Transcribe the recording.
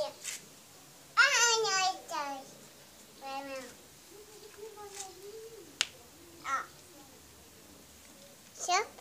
xem ai nhảy trời về à. Ờ. Sure.